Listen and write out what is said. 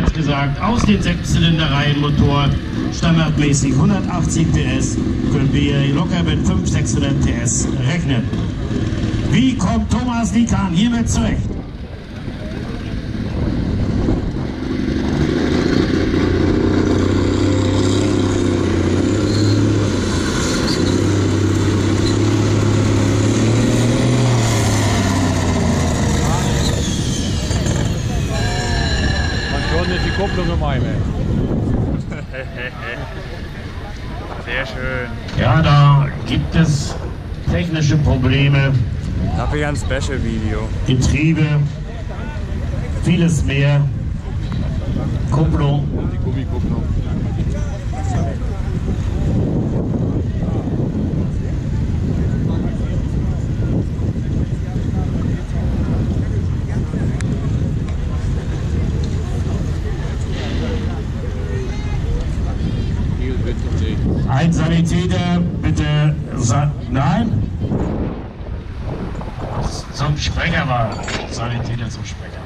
bereits gesagt, aus den Sechszylinderreihenmotor, standardmäßig 180 PS, können wir locker mit 500, 600 PS rechnen. Wie kommt Thomas Likan hiermit zurecht? Nicht die Kupplung im Eimer. Sehr schön. Ja, da gibt es technische Probleme, Dafür ja ein Special-Video. Getriebe, vieles mehr. Kupplung. Die Gummikupplung. Ein Sanitäter, bitte. Sa Nein? Zum Sprecher war. Sanitäter zum Sprecher.